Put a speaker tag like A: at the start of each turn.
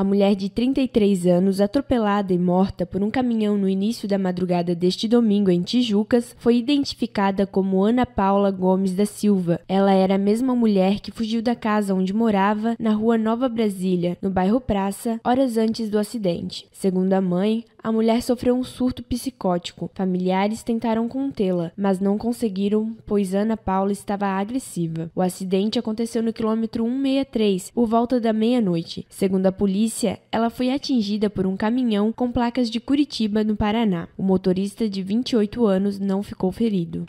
A: A mulher de 33 anos, atropelada e morta por um caminhão no início da madrugada deste domingo em Tijucas, foi identificada como Ana Paula Gomes da Silva. Ela era a mesma mulher que fugiu da casa onde morava, na rua Nova Brasília, no bairro Praça, horas antes do acidente. Segundo a mãe, a mulher sofreu um surto psicótico. Familiares tentaram contê-la, mas não conseguiram, pois Ana Paula estava agressiva. O acidente aconteceu no quilômetro 163, por volta da meia-noite. Segundo a polícia, ela foi atingida por um caminhão com placas de Curitiba, no Paraná. O motorista de 28 anos não ficou ferido.